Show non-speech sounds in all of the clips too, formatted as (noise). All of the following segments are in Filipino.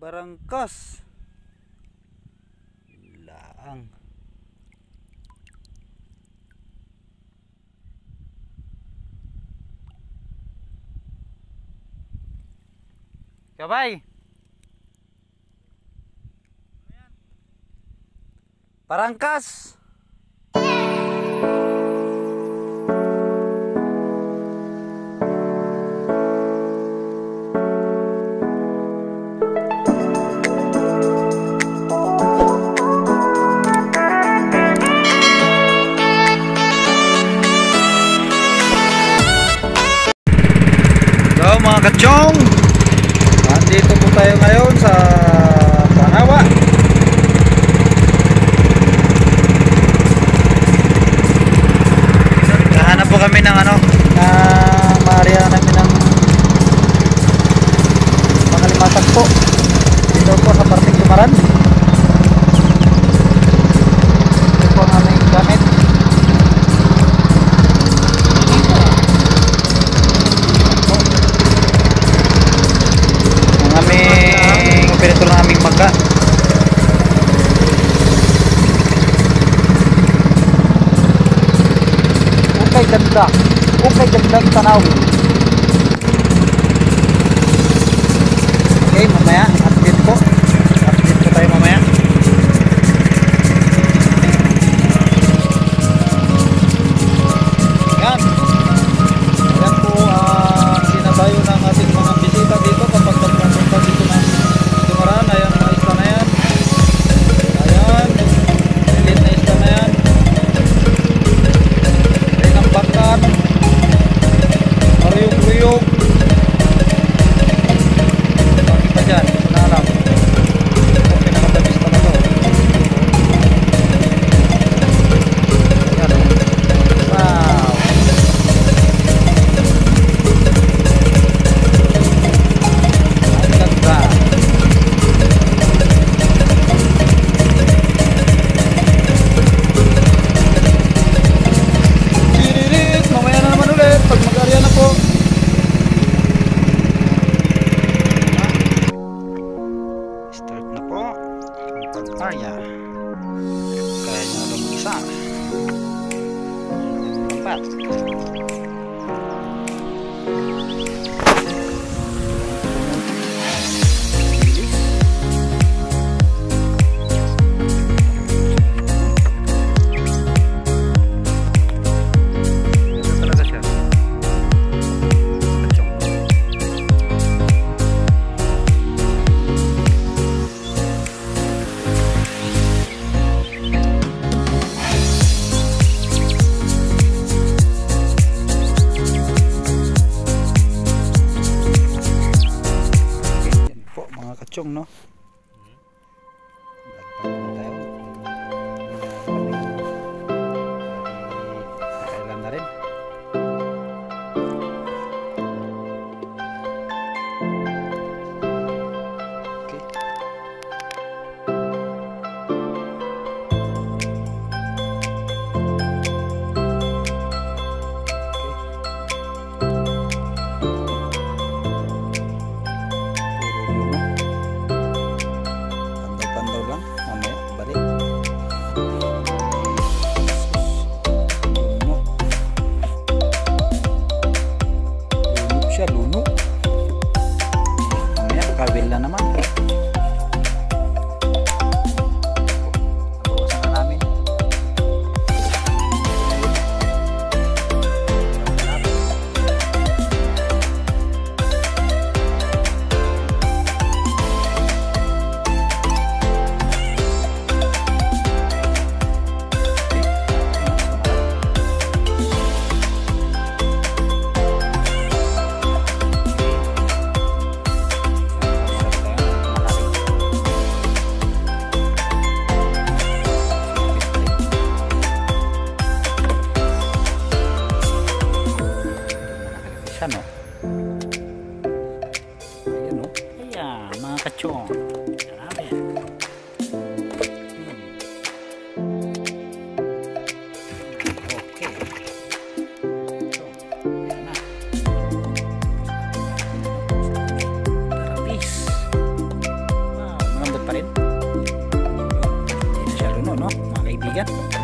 barangkas. Laang. Kabay! Barangkas okay Пока.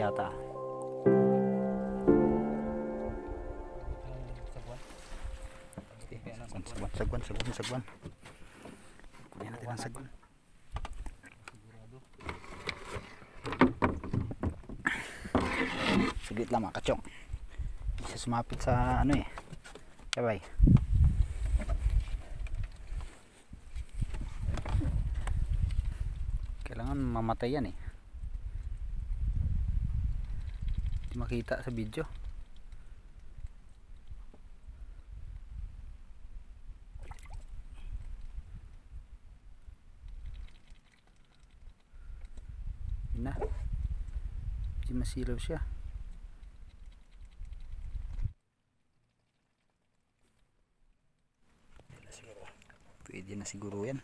Yata. Sagwan, sagwan, sagwan, sagwan, sagwan. Kunin natin ang sagwan. Saglit lang mga kachong. Isa sumapit sa ano eh. Sabay. Kailangan mamatay yan eh. Hindi makita sa video. Yun na. Medyo masilaw siya. Pwede na siguro yan.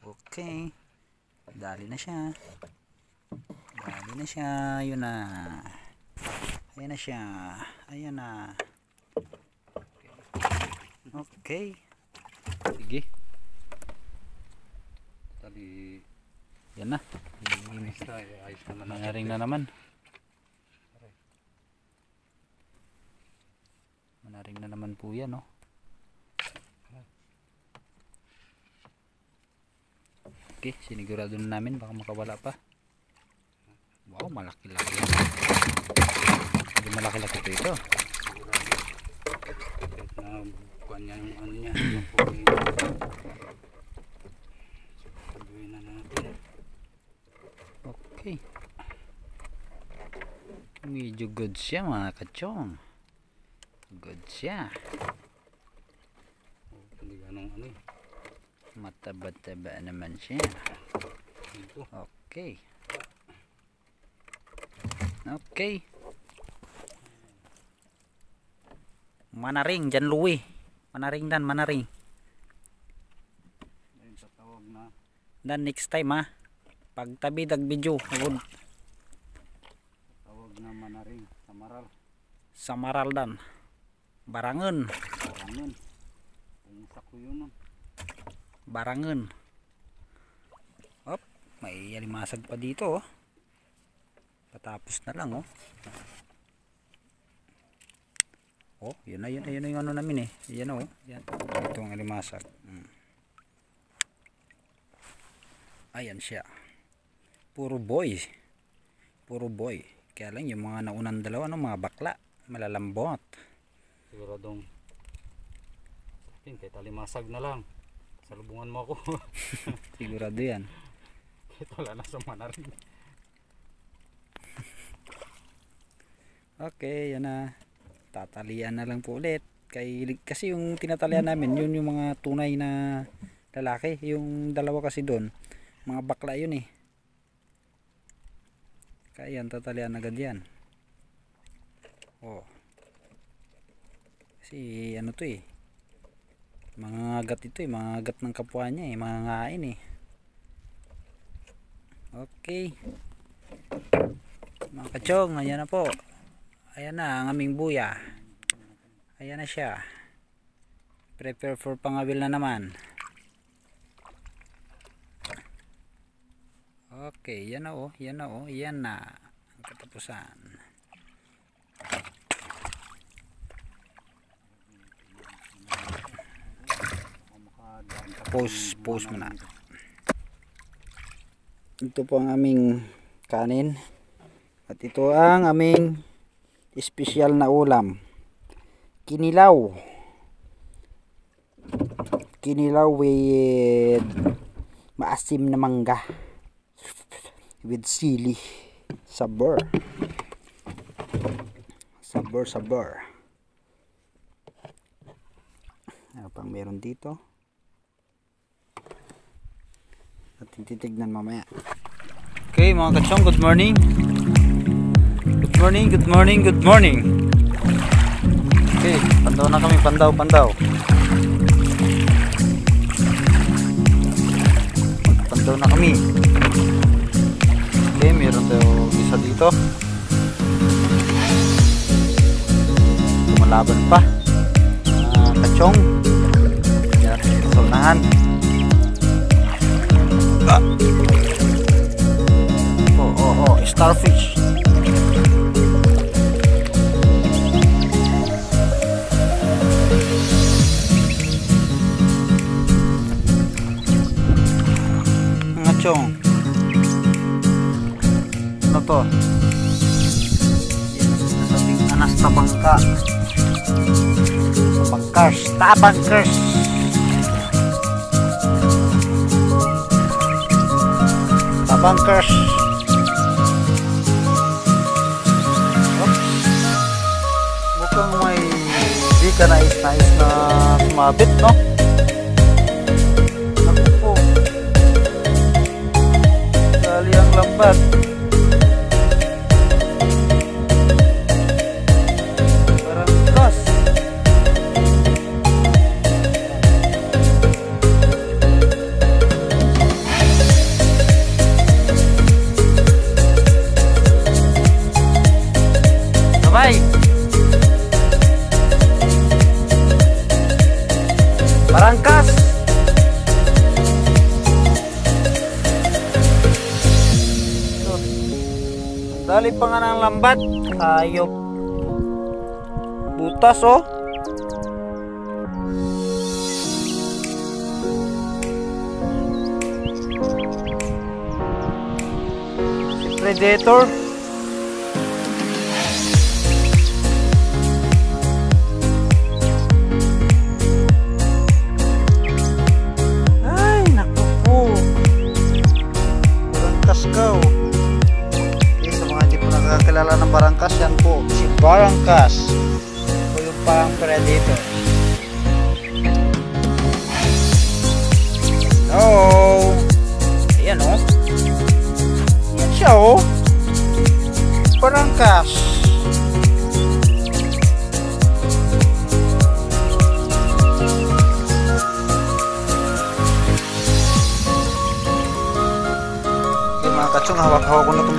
Okay. Dali na siya. Dali na siya. Yun na. Ayan na siya. Ayan na. Okay. Sige. Tali, Yan na. ayos na, eh, ayos na naman. Nangaring na naman. Manaring na naman po yan, no? Okay, sinigurado na namin baka makawala pa. Malaki-laki. Hindi malaki-laki ito. Na bukuan niya yung ano niya. (clears throat) Sabihin na natin. Okay. Medyo good siya mga kachong. Good siya. Hindi ganong ano eh. Mataba-taba naman siya. Okay. Okay. Manaring, dyan Louie. Manaring dan, manaring. Ayun sa tawag na Dan next time ha. Pag tabi dag video, agad tawag na manaring sa maral. samaral dan. Barangen, Karangan. Kung sako yun nun. barangen. Op, may alimasag pa dito oh. Patapos na lang oh. Oh, yun na yun na yun na yung ano namin eh. Yan oh. Yan. Ito ang alimasag. Mm. Ayan siya. Puro boy. Puro boy. Kaya lang yung mga naunang dalawa no, mga bakla, malalambot. Siguradong sa akin kahit alimasag na lang. Salubungan mo ako. (laughs) Sigurado yan. kahit wala na sa manaring. Okay, yan na. Tatalian na lang po ulit. Kay, kasi yung tinatalian namin, yun yung mga tunay na lalaki. Yung dalawa kasi doon, mga bakla yun eh. Kaya yan, tatalian agad yan. Oh. Kasi ano to eh. Mga agat ito eh, mga agat ng kapwa niya eh, mga ngain eh. Okay. Mga kachong, ayan na po. Ayan na ang aming buya. Ayan na siya. Prepare for pangawil na naman. Okay, yan na oh, yan na oh, yan na ang katapusan. Pause, pause muna. Ito po ang aming kanin. At ito ang aming espesyal na ulam. Kinilaw. Kinilaw with maasim na mangga. With sili. Sabor. Sabor, sabor. Ano pang meron dito? Ating titignan mamaya. Okay mga kachong, good morning. Good morning, good morning, good morning. Okay, pandaw na kami, pandaw, pandaw. Pandaw na kami. Okay, meron tayo isa dito. Lumalaban pa. Uh, kachong. Yan, sa unahan. Ah. Oh, oh, oh, starfish. Chong. Ano to? Nasabing anas na bangka. Tabangkers. Tabangkers. Tabangkers. Oops. Mukhang may di ka nais-nais na sumabit, no? Dali lambat. Ayop. Butas oh. Si Predator.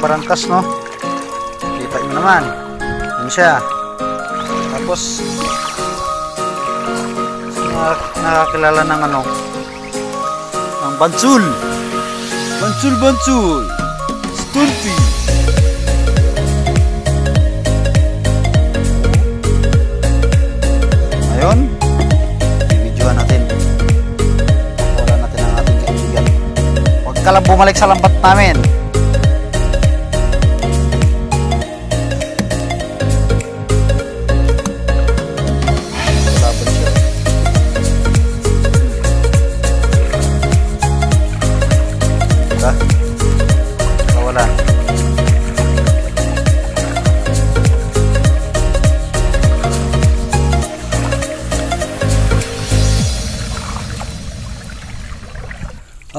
Barangkas, no? Kita nyo naman. Yan siya. Tapos, nak nakakilala ng ano, ng bansul. Bansul, bansul. Sturpy. Ayun. Bibidyohan natin. Wala natin ang ating kaibigan. Huwag ka lang bumalik sa lambat namin.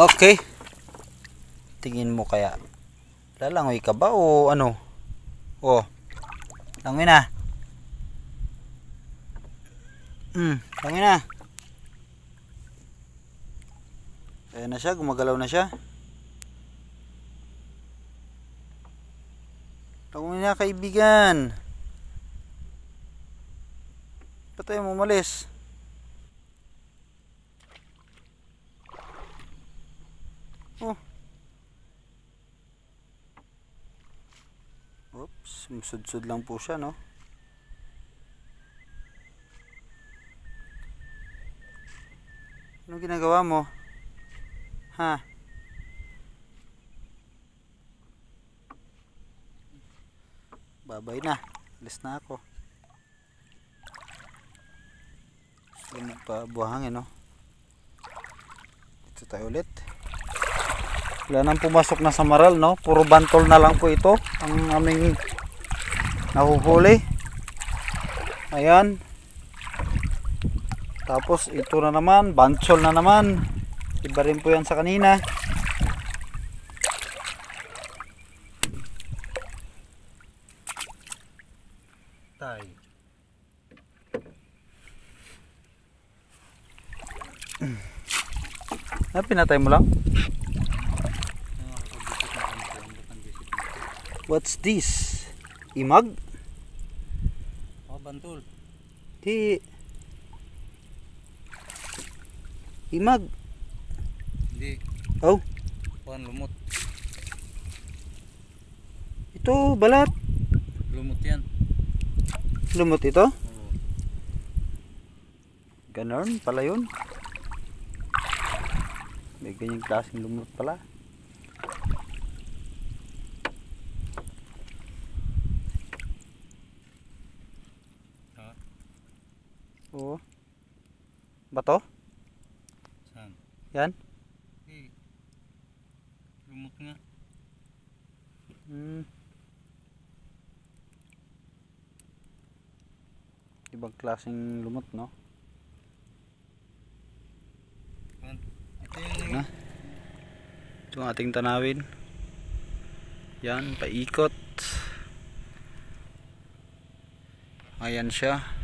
Okay. Tingin mo kaya lalangoy ka ba o ano? Oh. Langoy na. Hmm, langoy na. Ayan na siya, gumagalaw na siya. Langoy na kaibigan. Ba't tayo umalis? Oh. Oops, sud lang po siya, no? Ano ginagawa mo? Ha? Babay na. Alis na ako. Lamig pa buhangin, no? Dito tayo ulit. Wala nang pumasok na sa maral, no? Puro bantol na lang po ito. Ang aming nahuhuli. Ayan. Tapos ito na naman, bantol na naman. Iba rin po yan sa kanina. Tay. Ah, pinatay mo lang? What's this? Imag? Oh, bantul. Di. Imag. Hindi. Oh, Kuhan lumot. Ito, balat. Lumot yan. Lumot ito. Oo. Ganon pala yun. May ganyang klaseng lumot pala. Ha? Oo. Bato? Saan? Yan? Eh. Lumot nga. Hmm. Ibang klaseng lumot, no? Ito Na? Ito ang ating tanawin. Yan, paikot. Ayan siya.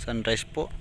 Sunrise po.